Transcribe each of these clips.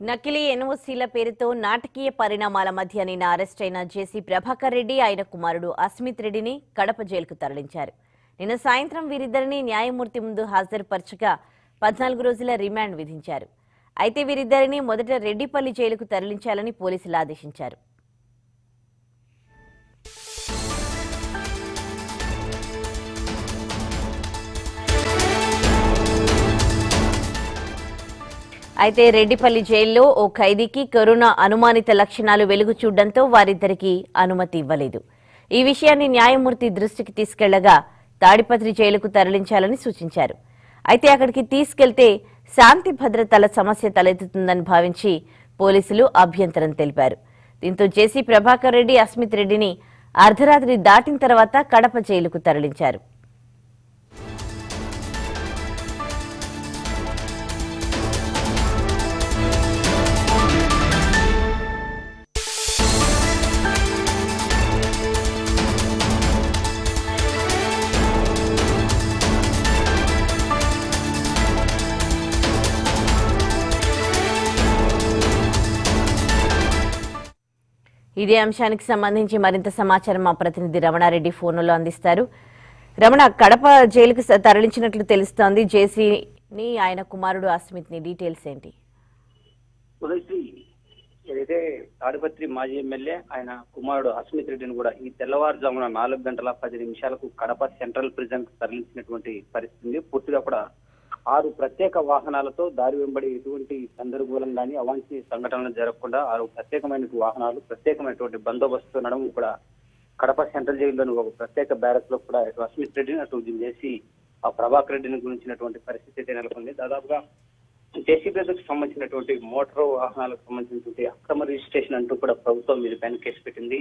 నకిలీ ఎన్ఓసీల పేరుతో నాటకీయ పరిణామాల మధ్య నిన్న అరెస్ట్ అయిన జేసీ ప్రభాకర్ రెడ్డి ఆయన కుమారుడు అస్మిత్ రెడ్డిని కడప జైలుకు తరలించారు. నిన్న సాయంత్రం వీరిద్దరిని న్యాయమూర్తి ముందు హాజరుపరచగా పద్నాలుగు రోజుల రిమాండ్ విధించారు. అయితే వీరిద్దరిని మొదట రెడ్డిపల్లి జైలుకు తరలించాలని పోలీసులు ఆదేశించారు. అయితే రెడ్డిపల్లి జైల్లో ఓ ఖైదీకి కరోనా అనుమానిత లక్షణాలు వెలుగు చూడడంతో వారిద్దరికీ అనుమతి ఇవ్వలేదు. ఈ విషయాన్ని న్యాయమూర్తి దృష్టికి తీసుకెళ్ళగా తాడిపత్రి జైలుకు తరలించాలని సూచించారు. అయితే అక్కడికి తీసుకెళ్తే శాంతి భద్రతల సమస్య తలెత్తుతుందని భావించి పోలీసులు అభ్యంతరం తెలిపారు. దీంతో జేసీ ప్రభాకర్ రెడ్డి అస్మిత్ రెడ్డిని అర్ధరాత్రి దాటిన తర్వాత కడప జైలుకు తరలించారు. ఇదే అంశానికి సంబంధించి మరింత సమాచారం మా ప్రతినిధి రమణారెడ్డి ఫోన్లో అందిస్తారు. రమణ కడప జైలుకు తరలించినట్లు తెలుస్తోంది. జేసీని ఆయన కుమారుడు అస్మిత్ని డీటెయిల్స్ ఏంటి? ఉదయశ్రీ ఏదైతే తాడిపత్రి మాజీ ఎమ్మెల్యే ఆయన కుమారుడు అస్మిత్ రెడ్డిని కూడా ఈ తెల్లవారుజామున నాలుగు గంటల పది నిమిషాలకు కడప సెంట్రల్ ప్రిజన్ తరలించినటువంటి పరిస్థితి ఉంది. పూర్తిగా కూడా ఆరు ప్రత్యేక వాహనాలతో దారి వెంబడి ఎటువంటి గందరగోళం కానీ అవాంఛనీయ సంఘటనలు జరగకుండా ఆరు ప్రత్యేకమైన వాహనాలు ప్రత్యేకమైనటువంటి బందోబస్తు నడము కూడా కడప సెంట్రల్ జైల్లోని ఒక ప్రత్యేక బ్యారక్లో కూడా ఇటు అస్మిత్ రెడ్డిని అటు చేసి ఆ ప్రభాకర్ రెడ్డిని గురించినటువంటి పరిస్థితి అయితే నెలకొంది. దాదాపుగా జేసీబీలకు సంబంధించినటువంటి మోటార్ వాహనాలకు సంబంధించినటువంటి అక్రమ రిజిస్ట్రేషన్ అంటూ కూడా ప్రభుత్వం మీద పైన కేసు పెట్టింది.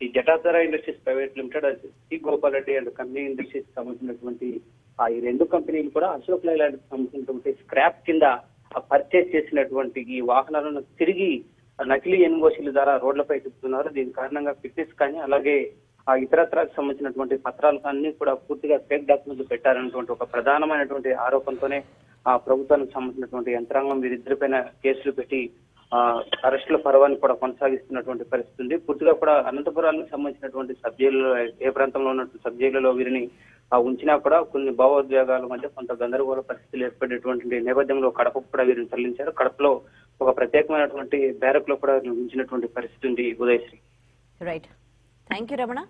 ఈ Jatadhara industries private limited C Gopal Reddy and company industries సంబంధించినటువంటి ఆ ఈ రెండు కంపెనీలు కూడా అశోక్ లైలాండ్ సంబంధించినటువంటి స్క్రాప్ కింద పర్చేస్ చేసినటువంటి ఈ వాహనాలను తిరిగి నకిలీ ఎన్ఓసీల ద్వారా రోడ్లపై తిప్పుతున్నారు. దీని కారణంగా ఫిట్నెస్ కానీ అలాగే ఆ ఇతరత్రాలకు సంబంధించినటువంటి పత్రాలు అన్ని కూడా పూర్తిగా ఫేక్ డాక్యుమెంట్లు పెట్టారన్నటువంటి ఒక ప్రధానమైనటువంటి ఆరోపణతోనే ఆ ప్రభుత్వానికి సంబంధించినటువంటి యంత్రాంగం వీరిద్దరిపైన కేసులు పెట్టి ఆ అరెస్టుల పర్వాన్ని కూడా కొనసాగిస్తున్నటువంటి పరిస్థితి ఉంది. పూర్తిగా కూడా అనంతపురానికి సంబంధించినటువంటి సబ్జెక్టులు ఏ ప్రాంతంలో ఉన్నటువంటి సబ్జెక్టులలో వీరిని ఉంచినా కూడా కొన్ని భావోద్వేగాల మధ్య కొంత గందరగోళ పరిస్థితులు ఏర్పడేటువంటి నేపథ్యంలో కడపకు కూడా వీరిని తరలించారు. కడపలో ఒక ప్రత్యేకమైనటువంటి బ్యారక్లో కూడా వీరిని ఉంచినటువంటి పరిస్థితి ఉంది Udayasri. Right thank you Ramana